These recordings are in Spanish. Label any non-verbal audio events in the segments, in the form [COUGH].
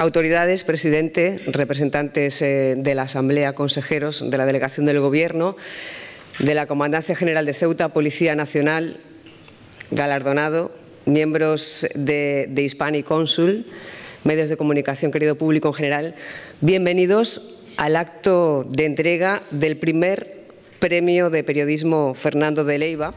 autoridades, presidente, representantes eh, de la Asamblea, consejeros de la delegación del Gobierno, de la Comandancia General de Ceuta, Policía Nacional, galardonado, miembros de, Hispanic Consul, medios de comunicación, querido público en general, bienvenidos al acto de entrega del primer Premio de Periodismo Fernando de Leiva,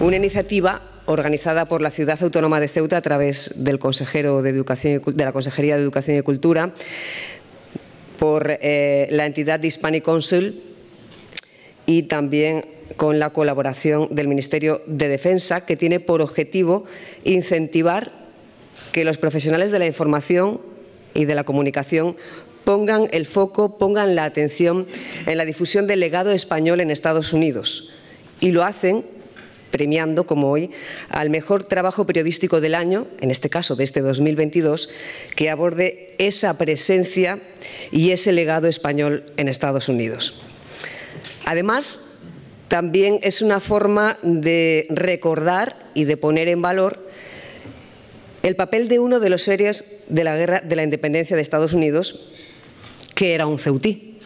una iniciativa organizada por la Ciudad Autónoma de Ceuta a través del consejero de, Educación de la Consejería de Educación y Cultura, por eh, la entidad Hispanic Council y también con la colaboración del Ministerio de Defensa, que tiene por objetivo incentivar que los profesionales de la información y de la comunicación pongan el foco, pongan la atención en la difusión del legado español en Estados Unidos. Y lo hacen premiando, como hoy, al mejor trabajo periodístico del año, en este caso de este 2022, que aborde esa presencia y ese legado español en Estados Unidos. Además, también es una forma de recordar y de poner en valor el papel de uno de los héroes de la guerra de la independencia de Estados Unidos, que era un ceutí,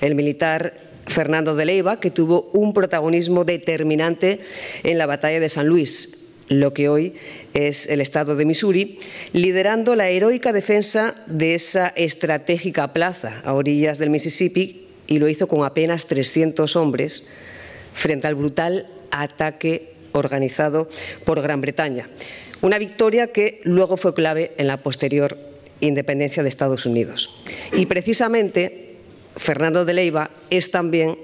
el militar Fernando de Leiva, que tuvo un protagonismo determinante en la batalla de San Luis, lo que hoy es el estado de Missouri, liderando la heroica defensa de esa estratégica plaza a orillas del Mississippi y lo hizo con apenas 300 hombres frente al brutal ataque organizado por Gran Bretaña. Una victoria que luego fue clave en la posterior independencia de Estados Unidos. Y precisamente Fernando de Leiva es también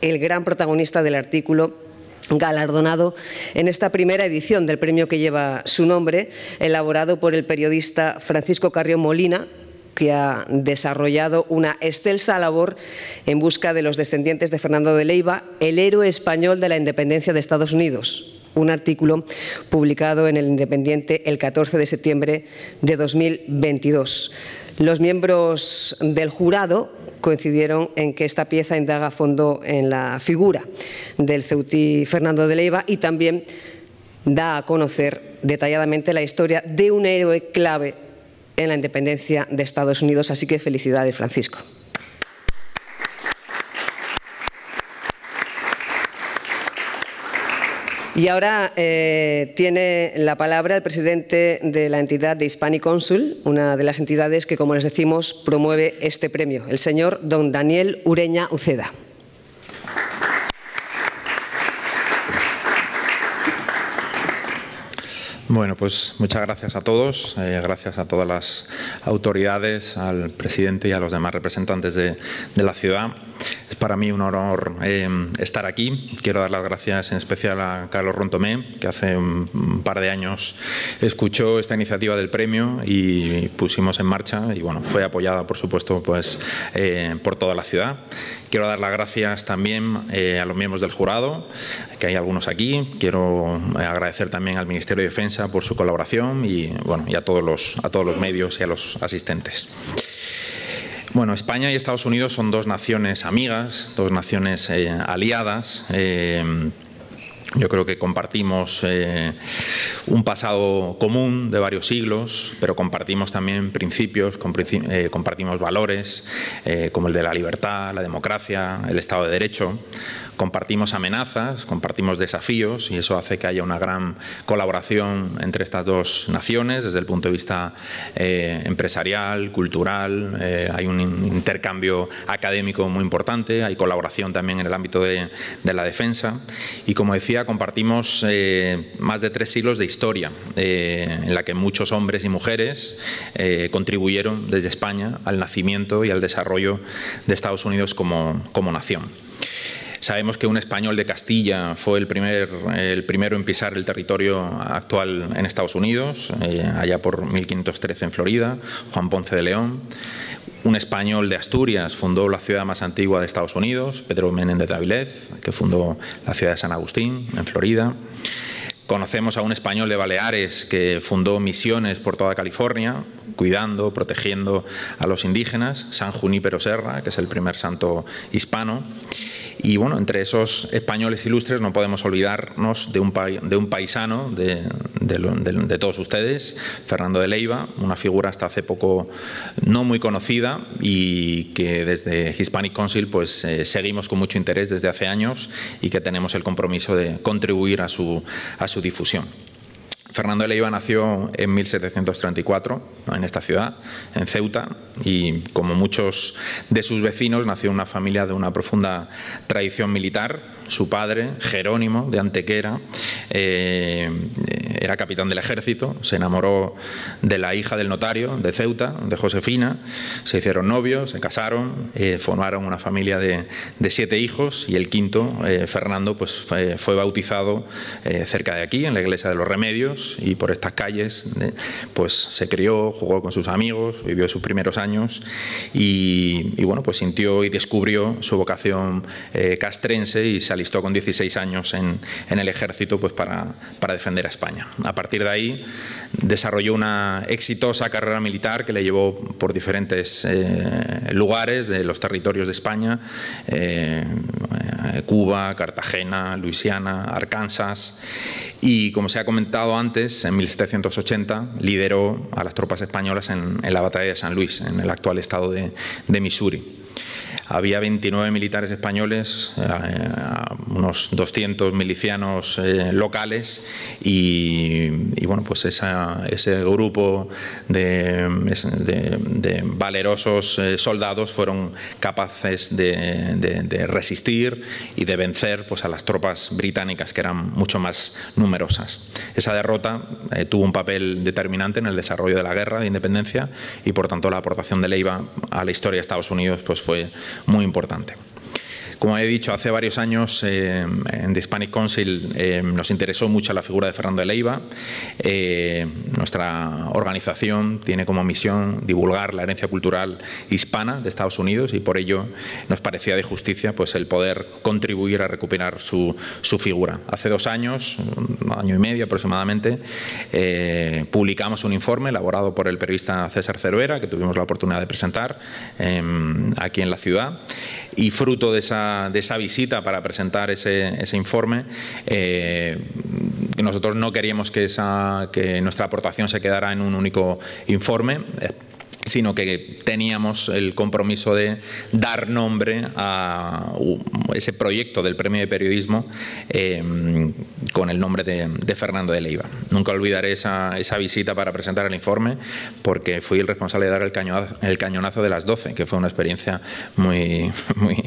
el gran protagonista del artículo galardonado en esta primera edición del premio que lleva su nombre, elaborado por el periodista Francisco Carrión Molina, que ha desarrollado una excelsa labor en busca de los descendientes de Fernando de Leiva, el héroe español de la independencia de Estados Unidos. Un artículo publicado en el Independiente el 14 de septiembre de 2022. Los miembros del jurado coincidieron en que esta pieza indaga a fondo en la figura del ceutí Fernando de Leiva y también da a conocer detalladamente la historia de un héroe clave en la independencia de Estados Unidos. Así que felicidades, Francisco. Y ahora eh, tiene la palabra el presidente de la entidad de Hispanic Consul, una de las entidades que, como les decimos, promueve este premio, el señor don Daniel Ureña Uceda. Bueno, pues muchas gracias a todos, eh, gracias a todas las autoridades, al presidente y a los demás representantes de, la ciudad. Es para mí un honor eh, estar aquí. Quiero dar las gracias en especial a Carlos Rontomé, que hace un, par de años escuchó esta iniciativa del premio y pusimos en marcha y bueno, fue apoyada, por supuesto, pues, eh, por toda la ciudad. Quiero dar las gracias también a los miembros del jurado, que hay algunos aquí. Quiero agradecer también al Ministerio de Defensa por su colaboración y, bueno, y a, todos los, a todos los medios y a los asistentes. Bueno, España y Estados Unidos son dos naciones amigas, dos naciones eh, aliadas. Eh, yo creo que compartimos eh, un pasado común de varios siglos, pero compartimos también principios, compartimos valores como el de la libertad, la democracia, el Estado de Derecho compartimos amenazas, compartimos desafíos y eso hace que haya una gran colaboración entre estas dos naciones desde el punto de vista eh, empresarial, cultural, eh, hay un intercambio académico muy importante, hay colaboración también en el ámbito de, la defensa y como decía compartimos eh, más de tres siglos de historia en la que muchos hombres y mujeres contribuyeron desde España al nacimiento y al desarrollo de Estados Unidos como nación. Sabemos que un español de Castilla fue el, primer, el primero en pisar el territorio actual en Estados Unidos, eh, allá por 1513 en Florida, Juan Ponce de León. Un español de Asturias fundó la ciudad más antigua de Estados Unidos, Pedro Menéndez de Avilés, que fundó la ciudad de San Agustín, en Florida. Conocemos a un español de Baleares que fundó misiones por toda California, cuidando, protegiendo a los indígenas, San Junípero Serra, que es el primer santo hispano. Y bueno, entre esos españoles ilustres no podemos olvidarnos de un, de un paisano de, de, todos ustedes, Fernando de Leiva, una figura hasta hace poco no muy conocida y que desde Hispanic Council pues, eh, seguimos con mucho interés desde hace años y que tenemos el compromiso de contribuir a su, a su difusión. Fernando de Leiva nació en 1734 en esta ciudad, en Ceuta, y como muchos de sus vecinos nació en una familia de una profunda tradición militar su padre, Jerónimo de Antequera, eh, era capitán del ejército, se enamoró de la hija del notario de Ceuta, de Josefina, se hicieron novios, se casaron, eh, formaron una familia de, siete hijos y el quinto, eh, Fernando, pues fue, bautizado cerca de aquí, en la iglesia de los Remedios, y por estas calles pues se crió, jugó con sus amigos, vivió sus primeros años y, y bueno, pues sintió y descubrió su vocación castrense y se alistó con 16 años en, el ejército pues para, defender a España. A partir de ahí desarrolló una exitosa carrera militar que le llevó por diferentes eh, lugares de los territorios de España, eh, Cuba, Cartagena, Luisiana, Arkansas y como se ha comentado antes, en 1780 lideró a las tropas españolas en, la batalla de San Luis, en el actual estado de Missouri había 29 militares españoles, eh, unos 200 milicianos eh, locales y, bueno, pues ese grupo de, valerosos eh, soldados fueron capaces de, resistir y de vencer pues, a las tropas británicas que eran mucho más numerosas. Esa derrota tuvo un papel determinante en el desarrollo de la guerra de independencia y por tanto la aportación de Leiva a la historia de Estados Unidos pues, fue muy importante. Como he dicho, hace varios años eh, en The Hispanic Council eh, nos interesó mucho la figura de Fernando de Leiva. Eh, nuestra organización tiene como misión divulgar la herencia cultural hispana de Estados Unidos y por ello nos parecía de justicia pues, el poder contribuir a recuperar su, su figura. Hace dos años, un año y medio aproximadamente, publicamos un informe elaborado por el periodista César Cervera, que tuvimos la oportunidad de presentar aquí en la ciudad, y fruto de esa de esa visita para presentar ese, informe, eh, nosotros no queríamos que, esa, que nuestra aportación se quedara en un único informe sino que teníamos el compromiso de dar nombre a ese proyecto del Premio de Periodismo em, con el nombre de, Fernando de Leiva. Nunca olvidaré esa, visita para presentar el informe porque fui el responsable de dar el cañonazo, el cañonazo de las 12, que fue una experiencia muy,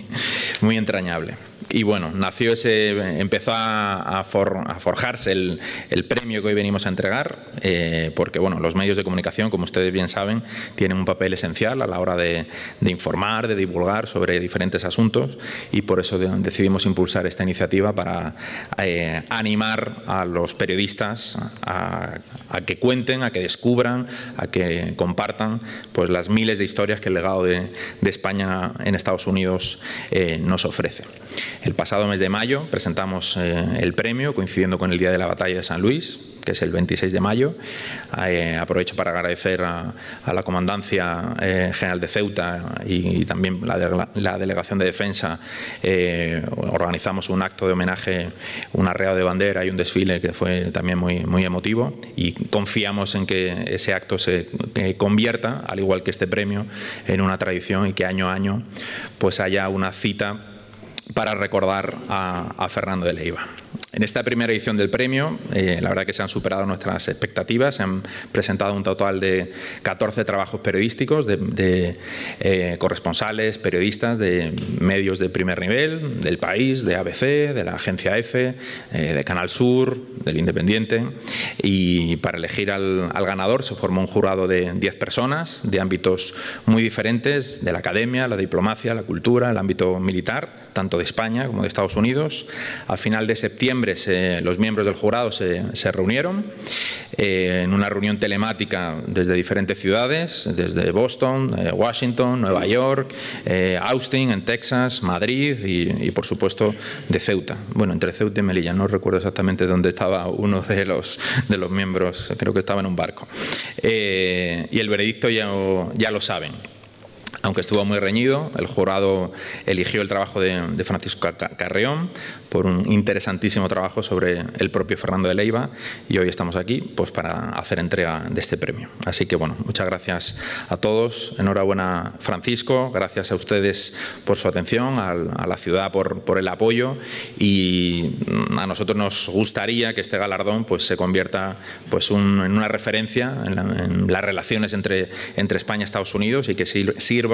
[LAUGHS] muy entrañable y bueno, nació ese, empezó a, forjarse el, premio que hoy venimos a entregar, eh, porque bueno, los medios de comunicación, como ustedes bien saben, tienen un papel esencial a la hora de, informar, de divulgar sobre diferentes asuntos y por eso decidimos impulsar esta iniciativa para eh, animar a los periodistas a, que cuenten, a que descubran, a que compartan pues, las miles de historias que el legado de, España en Estados Unidos eh, nos ofrece. El pasado mes de mayo presentamos eh, el premio coincidiendo con el Día de la Batalla de San Luis, que es el 26 de mayo. Eh, aprovecho para agradecer a, la Comandancia eh, General de Ceuta y, también la, la, Delegación de Defensa. organizamos un acto de homenaje, un arreado de bandera y un desfile que fue también muy, muy emotivo y confiamos en que ese acto se convierta, al igual que este premio, en una tradición y que año a año pues haya una cita para recordar a, Fernando de Leiva. En esta primera edición del premio, eh, la verdad que se han superado nuestras expectativas, se han presentado un total de 14 trabajos periodísticos de, eh, corresponsales, periodistas de medios de primer nivel, del país, de ABC, de la agencia EFE, eh, de Canal Sur, del Independiente, y para elegir al, al ganador se formó un jurado de 10 personas de ámbitos muy diferentes, de la academia, la diplomacia, la cultura, el ámbito militar, tanto de España como de Estados Unidos. Al final de septiembre, noviembre los miembros del jurado se, reunieron eh, en una reunión telemática desde diferentes ciudades, desde Boston, eh, Washington, Nueva York, Austin, en Texas, Madrid y, por supuesto de Ceuta. Bueno, entre Ceuta y Melilla, no recuerdo exactamente dónde estaba uno de los, de los miembros, creo que estaba en un barco. y el veredicto ya, ya lo saben aunque estuvo muy reñido, el jurado eligió el trabajo de, Francisco Carreón por un interesantísimo trabajo sobre el propio Fernando de Leiva y hoy estamos aquí pues, para hacer entrega de este premio. Así que bueno, muchas gracias a todos, enhorabuena Francisco, gracias a ustedes por su atención, a, la ciudad por, el apoyo y a nosotros nos gustaría que este galardón pues, se convierta pues, en una referencia en, las relaciones entre, entre España y Estados Unidos y que sirva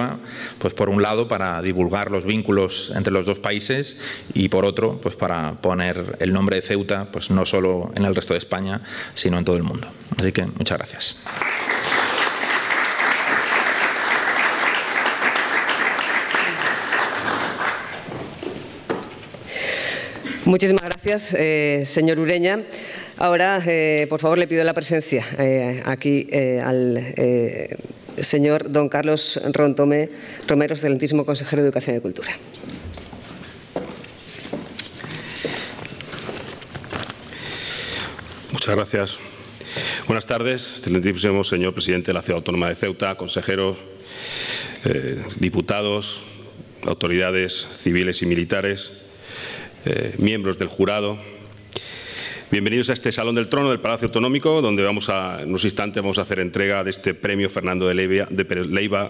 pues por un lado, para divulgar los vínculos entre los dos países y por otro, pues para poner el nombre de Ceuta, pues no solo en el resto de España, sino en todo el mundo. Así que muchas gracias. Muchísimas gracias, eh, señor Ureña. Ahora, eh, por favor, le pido la presencia eh, aquí al señor don Carlos Rontome Romero, excelentísimo consejero de Educación y Cultura. Muchas gracias. Buenas tardes, excelentísimo señor presidente de la Ciudad Autónoma de Ceuta, consejeros, eh, diputados, autoridades civiles y militares, eh, miembros del jurado, Bienvenidos a este Salón del Trono del Palacio Autonómico, donde vamos a, en unos instantes vamos a hacer entrega de este premio Fernando de Leiva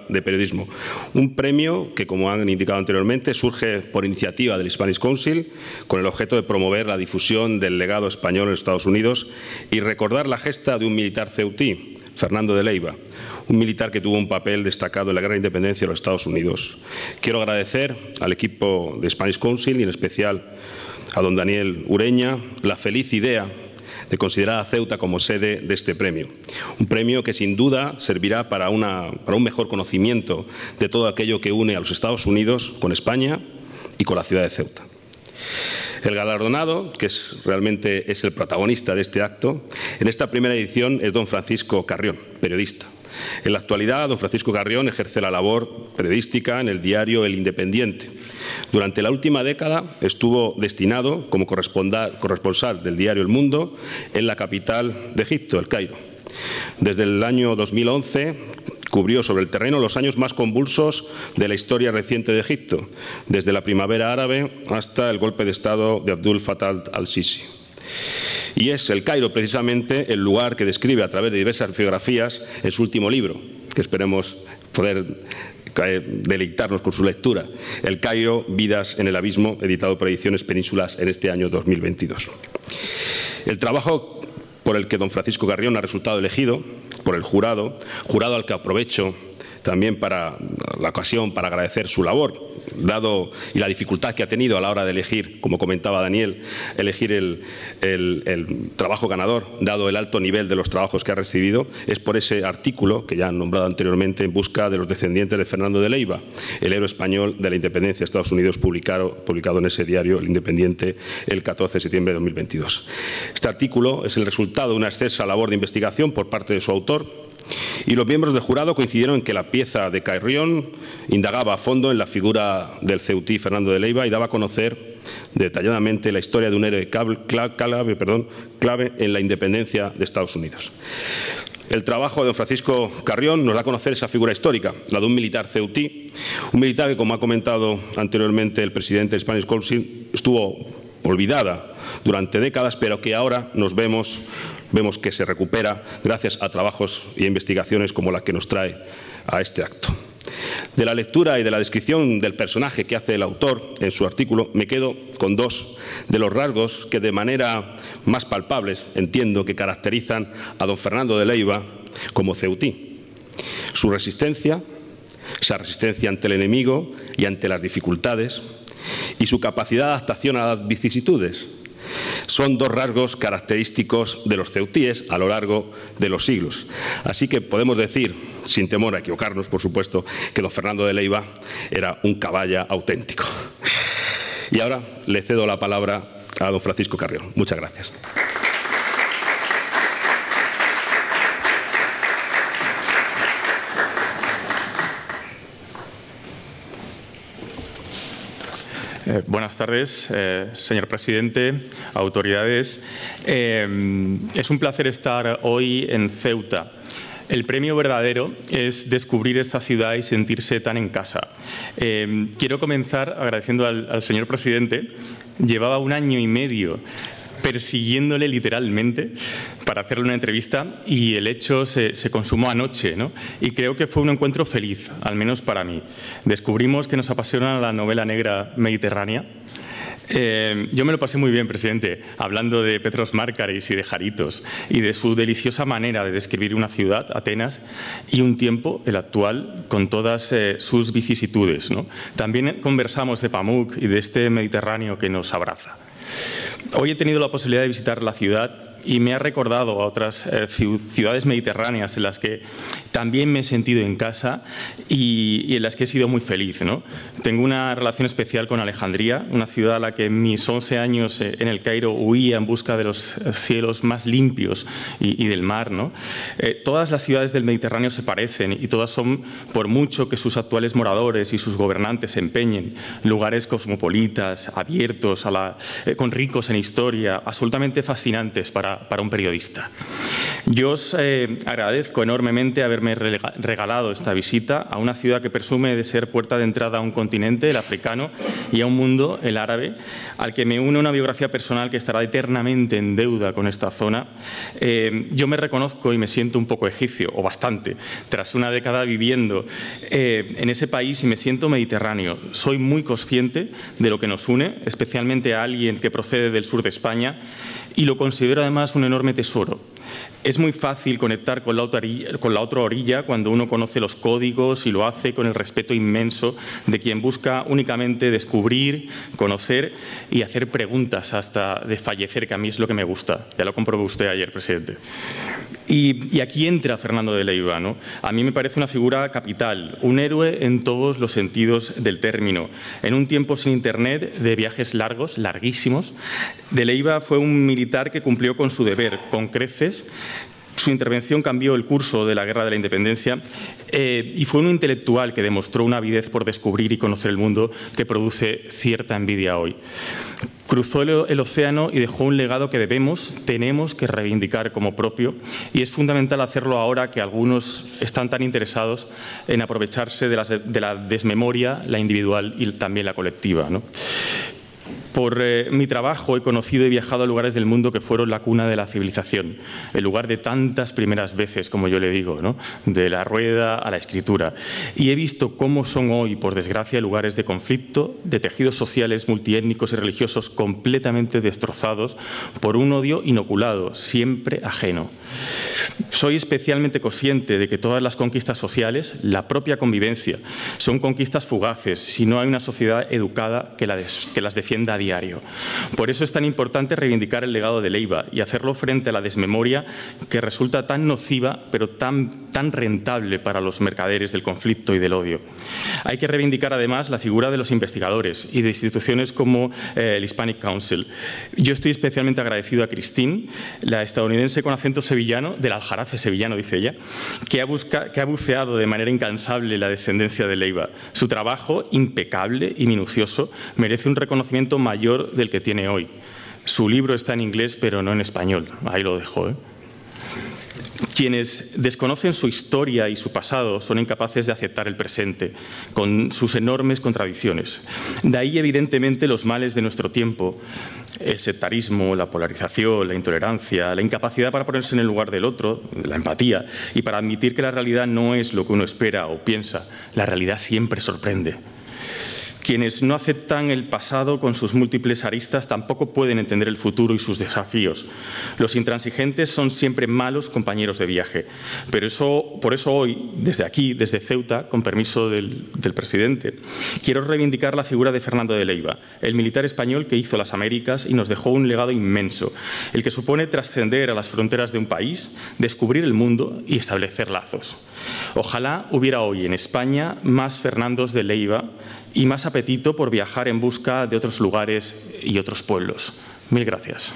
de, Periodismo. Un premio que, como han indicado anteriormente, surge por iniciativa del Spanish Council, con el objeto de promover la difusión del legado español en Estados Unidos y recordar la gesta de un militar ceutí, Fernando de Leiva, un militar que tuvo un papel destacado en la guerra de independencia de los Estados Unidos. Quiero agradecer al equipo de Spanish Council y en especial a don Daniel Ureña la feliz idea de considerar a Ceuta como sede de este premio. Un premio que sin duda servirá para, un mejor conocimiento de todo aquello que une a los Estados Unidos con España y con la ciudad de Ceuta. El galardonado, que es, realmente es el protagonista de este acto, en esta primera edición es don Francisco Carrión, periodista. En la actualidad, don Francisco Carrión ejerce la labor periodística en el diario El Independiente. Durante la última década estuvo destinado como corresponsal del diario El Mundo en la capital de Egipto, El Cairo. Desde el año 2011 cubrió sobre el terreno los años más convulsos de la historia reciente de Egipto, desde la primavera árabe hasta el golpe de Estado de Abdul Fattah al-Sisi. Y es el Cairo precisamente el lugar que describe a través de diversas biografías en su último libro, que esperemos poder deleitarnos con su lectura, El Cairo, Vidas en el Abismo, editado por Ediciones Penínsulas en este año 2022. El trabajo por el que don Francisco Garrión ha resultado elegido por el jurado, jurado al que aprovecho también para la ocasión para agradecer su labor, dado y la dificultad que ha tenido a la hora de elegir, como comentaba Daniel, elegir el, trabajo ganador, dado el alto nivel de los trabajos que ha recibido, es por ese artículo que ya han nombrado anteriormente en busca de los descendientes de Fernando de Leiva, el héroe español de la independencia de Estados Unidos, publicado, publicado en ese diario, El Independiente, el 14 de septiembre de 2022. Este artículo es el resultado de una excesa labor de investigación por parte de su autor, y los miembros del jurado coincidieron en que la pieza de Cairrión indagaba a fondo en la figura del ceutí Fernando de Leiva y daba a conocer detalladamente la historia de un héroe clave en la independencia de Estados Unidos. El trabajo de don Francisco Carrión nos da a conocer esa figura histórica, la de un militar ceutí, un militar que, como ha comentado anteriormente el presidente del Spanish Council, estuvo olvidada durante décadas, pero que ahora nos vemos vemos que se recupera gracias a trabajos y investigaciones como la que nos trae a este acto. De la lectura y de la descripción del personaje que hace el autor en su artículo, me quedo con dos de los rasgos que de manera más palpables entiendo que caracterizan a don Fernando de Leiva como ceutí. Su resistencia, esa resistencia ante el enemigo y ante las dificultades, y su capacidad de adaptación a las vicisitudes, son dos rasgos característicos de los ceutíes a lo largo de los siglos. Así que podemos decir, sin temor a equivocarnos, por supuesto, que don Fernando de Leiva era un caballa auténtico. Y ahora le cedo la palabra a don Francisco Carrión. Muchas gracias. Eh, buenas tardes, eh, señor presidente, autoridades. Eh, es un placer estar hoy en Ceuta. El premio verdadero es descubrir esta ciudad y sentirse tan en casa. quiero comenzar agradeciendo al, al señor presidente. Llevaba un año y medio persiguiéndole literalmente para hacerle una entrevista y el hecho se, consumó anoche. ¿no? Y creo que fue un encuentro feliz, al menos para mí. Descubrimos que nos apasiona la novela negra mediterránea. Eh, yo me lo pasé muy bien, presidente, hablando de Petros Márcaris y de Jaritos y de su deliciosa manera de describir una ciudad, Atenas, y un tiempo, el actual, con todas eh, sus vicisitudes. ¿no? También conversamos de Pamuk y de este Mediterráneo que nos abraza. Hoy he tenido la posibilidad de visitar la ciudad y me ha recordado a otras eh, ciudades mediterráneas en las que también me he sentido en casa y, en las que he sido muy feliz. ¿no? Tengo una relación especial con Alejandría, una ciudad a la que en mis 11 años eh, en el Cairo huía en busca de los cielos más limpios y, del mar. ¿no? Eh, todas las ciudades del Mediterráneo se parecen y todas son, por mucho que sus actuales moradores y sus gobernantes se empeñen, lugares cosmopolitas, abiertos, a la, con ricos en historia, absolutamente fascinantes para para, un periodista. Yo os eh, agradezco enormemente haberme regalado esta visita a una ciudad que presume de ser puerta de entrada a un continente, el africano, y a un mundo, el árabe, al que me une una biografía personal que estará eternamente en deuda con esta zona. Eh, yo me reconozco y me siento un poco egipcio, o bastante, tras una década viviendo eh, en ese país y me siento mediterráneo. Soy muy consciente de lo que nos une, especialmente a alguien que procede del sur de España y lo considero además un enorme tesoro. Es muy fácil conectar con la, otra orilla, con la otra orilla cuando uno conoce los códigos y lo hace con el respeto inmenso de quien busca únicamente descubrir, conocer y hacer preguntas hasta desfallecer, que a mí es lo que me gusta. Ya lo comprobó usted ayer, presidente. Y, aquí entra Fernando de Leiva. ¿no? A mí me parece una figura capital, un héroe en todos los sentidos del término. En un tiempo sin Internet, de viajes largos, larguísimos, de Leiva fue un militar que cumplió con su deber, con creces, su intervención cambió el curso de la Guerra de la Independencia eh, y fue un intelectual que demostró una avidez por descubrir y conocer el mundo que produce cierta envidia hoy. Cruzó el, océano y dejó un legado que debemos, tenemos que reivindicar como propio y es fundamental hacerlo ahora que algunos están tan interesados en aprovecharse de, la desmemoria, la individual y también la colectiva. Por eh, mi trabajo he conocido y viajado a lugares del mundo que fueron la cuna de la civilización, el lugar de tantas primeras veces, como yo le digo, de la rueda a la escritura. Y he visto cómo son hoy, por desgracia, lugares de conflicto, de tejidos sociales multiétnicos y religiosos completamente destrozados por un odio inoculado, siempre ajeno. Soy especialmente consciente de que todas las conquistas sociales, la propia convivencia, son conquistas fugaces si no hay una sociedad educada que, las defienda a diario. Por eso es tan importante reivindicar el legado de Leiva y hacerlo frente a la desmemoria que resulta tan nociva pero tan, rentable para los mercaderes del conflicto y del odio. Hay que reivindicar además la figura de los investigadores y de instituciones como eh, el Hispanic Council. Yo estoy especialmente agradecido a Christine, la estadounidense con acento sevillano, del Aljarafe sevillano, dice ella, que ha, buceado de manera incansable la descendencia de Leiva. Su trabajo, impecable y minucioso, merece un reconocimiento mayor del que tiene hoy. Su libro está en inglés, pero no en español. Ahí lo dejo. ¿eh? Quienes desconocen su historia y su pasado son incapaces de aceptar el presente, con sus enormes contradicciones. De ahí, evidentemente, los males de nuestro tiempo, el sectarismo, la polarización, la intolerancia, la incapacidad para ponerse en el lugar del otro, la empatía, y para admitir que la realidad no es lo que uno espera o piensa. La realidad siempre sorprende. Quienes no aceptan el pasado con sus múltiples aristas tampoco pueden entender el futuro y sus desafíos. Los intransigentes son siempre malos compañeros de viaje. Pero eso, por eso hoy, desde aquí, desde Ceuta, con permiso del, del presidente, quiero reivindicar la figura de Fernando de Leiva, el militar español que hizo las Américas y nos dejó un legado inmenso, el que supone trascender a las fronteras de un país, descubrir el mundo y establecer lazos. Ojalá hubiera hoy en España más Fernandos de Leiva y más por viajar en busca de otros lugares y otros pueblos. Mil gracias.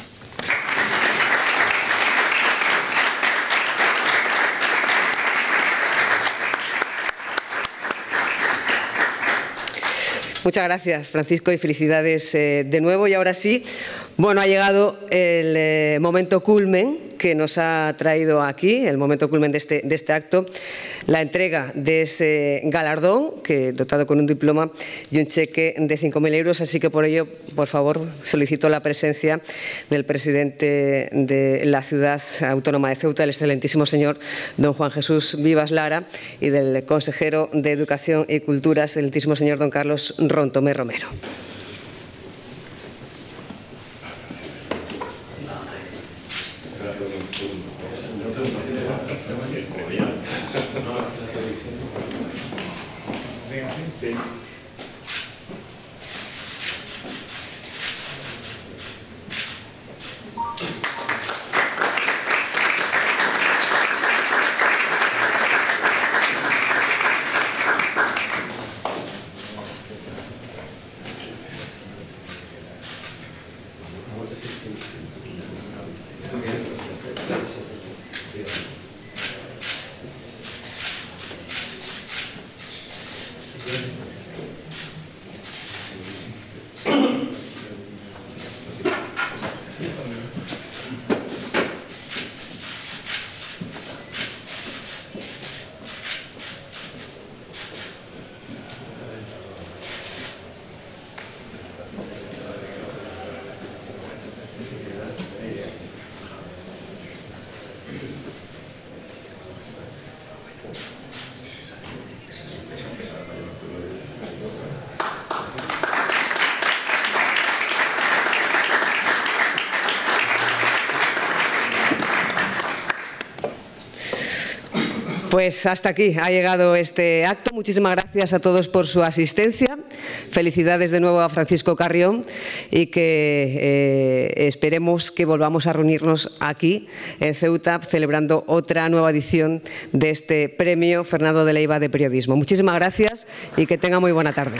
Muchas gracias, Francisco, y felicidades eh, de nuevo. Y ahora sí, bueno, ha llegado el eh, momento culmen que nos ha traído aquí, el momento culmen de este, de este acto, la entrega de ese galardón, que dotado con un diploma y un cheque de 5.000 euros. Así que por ello, por favor, solicito la presencia del presidente de la ciudad autónoma de Ceuta, el excelentísimo señor don Juan Jesús Vivas Lara, y del consejero de Educación y Cultura, excelentísimo señor don Carlos Rontomé Romero. Pues hasta aquí ha llegado este acto. Muchísimas gracias a todos por su asistencia. Felicidades de nuevo a Francisco Carrión y que eh, esperemos que volvamos a reunirnos aquí en Ceuta celebrando otra nueva edición de este premio Fernando de Leiva de Periodismo. Muchísimas gracias y que tenga muy buena tarde.